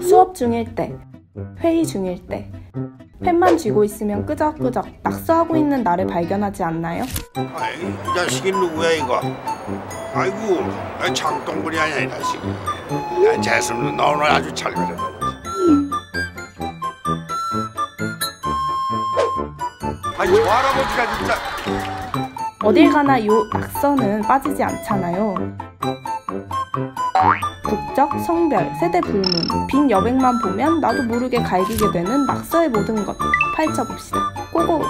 수업 중일 때, 회의 중일 때, 펜만 쥐고 있으면 끄적끄적 낙서하고 있는 나를 발견하지 않나요? 아이, 이 자식이 누구야 이거? 아이고, 나 장동근이 아니야 이 자식. 야, 재수는 너 오늘 아주 잘 그렸다. 아이, 저 할아버지가 진짜. 어딜 가나 요 낙서는 빠지지 않잖아요. 국적, 성별, 세대 불문, 빈 여백만 보면 나도 모르게 갈기게 되는 낙서의 모든 것 파헤쳐봅시다. 고고!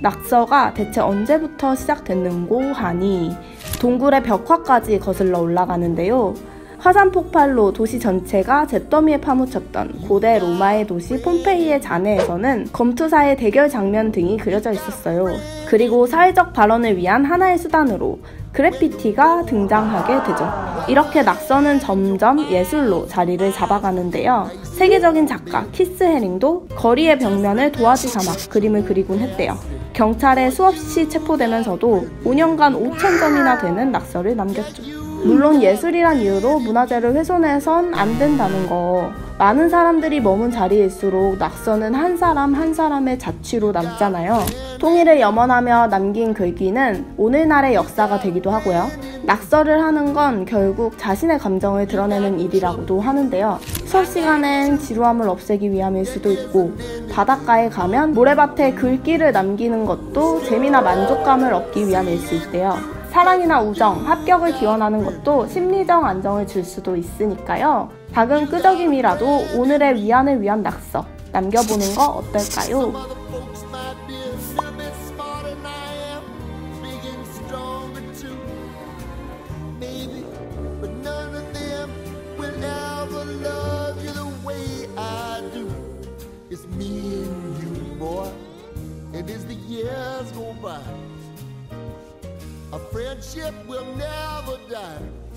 낙서가 대체 언제부터 시작됐는고 하니 동굴의 벽화까지 거슬러 올라가는데요. 화산 폭발로 도시 전체가 잿더미에 파묻혔던 고대 로마의 도시 폼페이의 잔해에서는 검투사의 대결 장면 등이 그려져 있었어요. 그리고 사회적 발언을 위한 하나의 수단으로 그래피티가 등장하게 되죠. 이렇게 낙서는 점점 예술로 자리를 잡아가는데요. 세계적인 작가 키스 헤링도 거리의 벽면을 도화지 삼아 그림을 그리곤 했대요. 경찰에 수없이 체포되면서도 5년간 5천 점이나 되는 낙서를 남겼죠. 물론 예술이란 이유로 문화재를 훼손해선 안 된다는 거. 많은 사람들이 머문 자리일수록 낙서는 한 사람 한 사람의 자취로 남잖아요. 통일을 염원하며 남긴 글귀는 오늘날의 역사가 되기도 하고요. 낙서를 하는 건 결국 자신의 감정을 드러내는 일이라고도 하는데요. 수업 시간엔 지루함을 없애기 위함일 수도 있고, 바닷가에 가면 모래밭에 글귀를 남기는 것도 재미나 만족감을 얻기 위함일 수 있대요. 사랑이나 우정, 합격을 기원하는 것도 심리적 안정을 줄 수도 있으니까요. 작은 끄적임이라도 오늘의 위안을 위한 낙서 남겨보는 거 어떨까요? Friendship will never die.